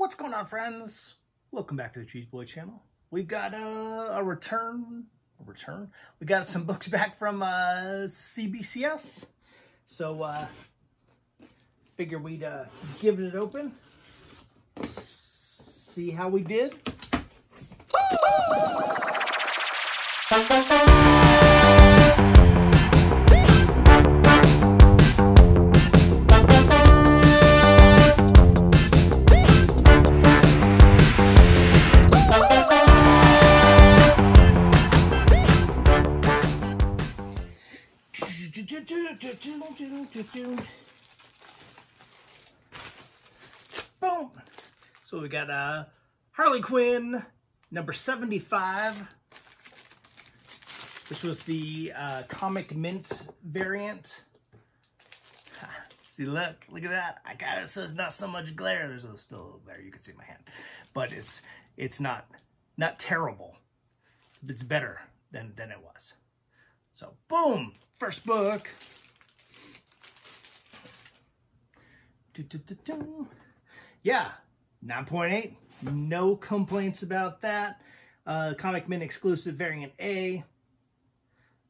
What's going on, friends? Welcome back to the Cheese Boy channel. We've got uh, a return, a return. We got some books back from uh, CBCS. So, uh, figure we'd uh, give it open, see how we did. Boom. So we got uh, Harley Quinn, number 75. This was the uh, Comic Mint variant. See, look, look at that. I got it so it's not so much glare. There's a, still glare. You can see my hand, but it's it's not not terrible. It's better than than it was. So, boom, first book. Do, do, do, yeah, 9.8. No complaints about that. Uh, Comic Mint exclusive variant A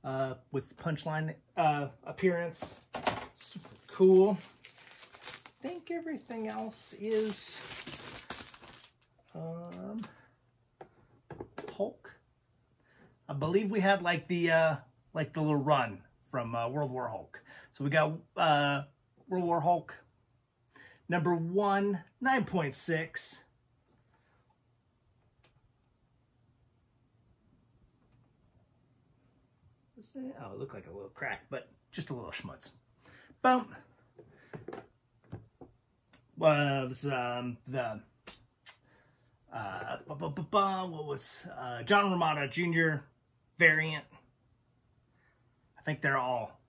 uh, with punchline uh, appearance. Super cool. I think everything else is um, Hulk. I believe we had like the uh, like the little run from uh, World War Hulk. So we got uh, World War Hulk number one, 9.6. Oh, it looked like a little crack, but just a little schmutz. Boom. This is um, the uh, what was uh, John Romita Jr. variant. I think they're all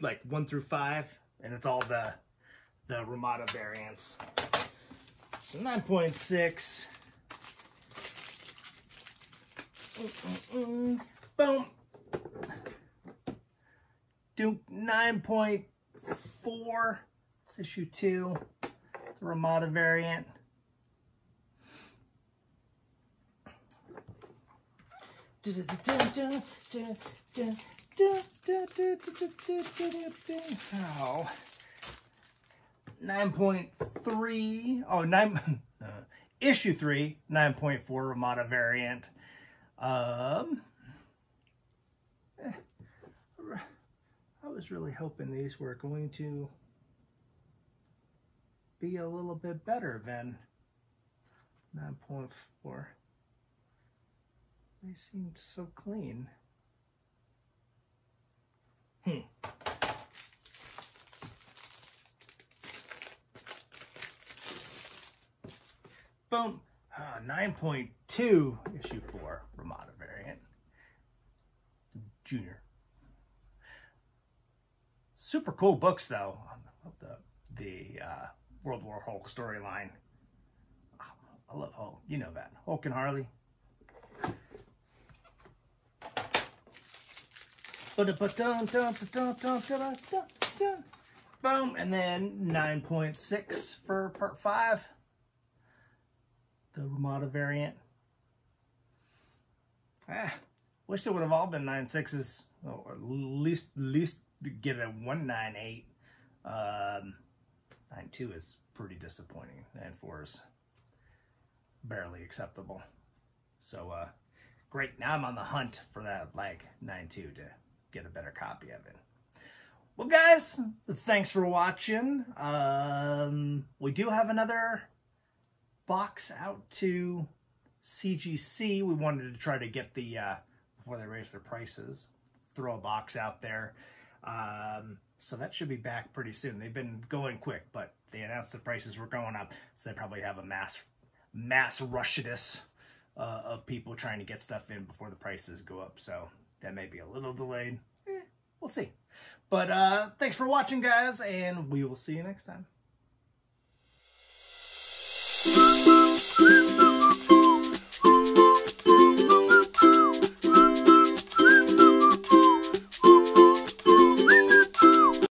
like one through five, and it's all the the Romita variants. So 9.6. Mm -mm -mm. Boom. Duke 9.4. It's issue 2. It's a Romita variant. Oh. 9.3, oh, 9, uh, issue 3, 9.4 Romita variant. Um, eh, I was really hoping these were going to be a little bit better than 9.4. They seemed so clean. Boom. Uh, 9.2, issue 4, Romita variant. Junior. Super cool books, though. The, the uh, World War Hulk storyline. I love Hulk. You know that. Hulk and Harley. Boom. And then 9.6 for part 5 the Romita variant. Ah, wish they would have all been 9.6s, or at least, at least get a 198. Um, 9.2 is pretty disappointing. 9.4 is barely acceptable. So, uh, great. Now I'm on the hunt for that, like, 9.2 to get a better copy of it. Well, guys, thanks for watching. Um, we do have another box out to CGC. We wanted to try to get the, uh, before they raise their prices, throw a box out there. Um, so that should be back pretty soon. They've been going quick, but they announced the prices were going up. So they probably have a mass, mass rushedus uh, of people trying to get stuff in before the prices go up. So that may be a little delayed. Eh, we'll see. But uh, thanks for watching, guys, and we will see you next time.